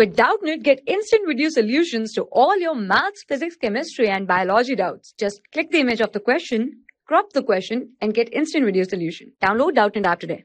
With Doubtnut, get instant video solutions to all your maths, physics, chemistry, and biology doubts. Just click the image of the question, crop the question, and get instant video solution. Download Doubtnut app today.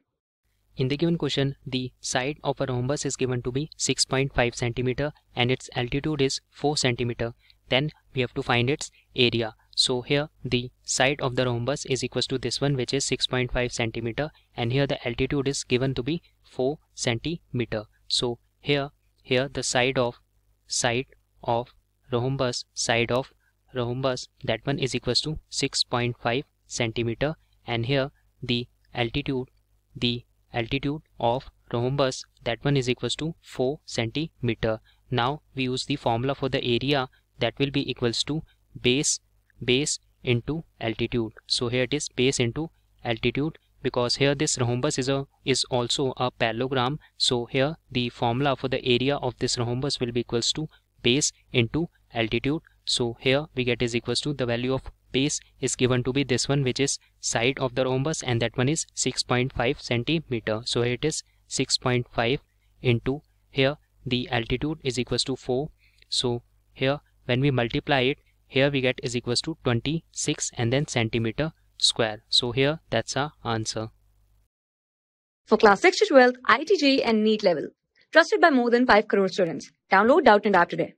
In the given question, the side of a rhombus is given to be 6.5 centimeter and its altitude is 4 centimeter. Then we have to find its area. So here the side of the rhombus is equals to this one which is 6.5 centimeter and here the altitude is given to be 4 centimeter. So here here the side of side of rhombus side of rhombus that one is equals to 6.5 centimeter. And here the altitude the altitude of rhombus that one is equals to 4 centimeter. Now we use the formula for the area that will be equals to base base into altitude. So here it is base into altitude because here this rhombus is a is also a parallelogram so here the formula for the area of this rhombus will be equals to base into altitude. So here we get is equals to the value of base is given to be this one which is side of the rhombus and that one is 6.5 centimeter. So here it is 6.5 into here the altitude is equals to 4 so here when we multiply it here we get is equals to 26 and then centimeter square. So here that's our answer. For class 6 to 12, IIT JEE and NEET level. Trusted by more than 5 crore students. Download Doubtnut app today.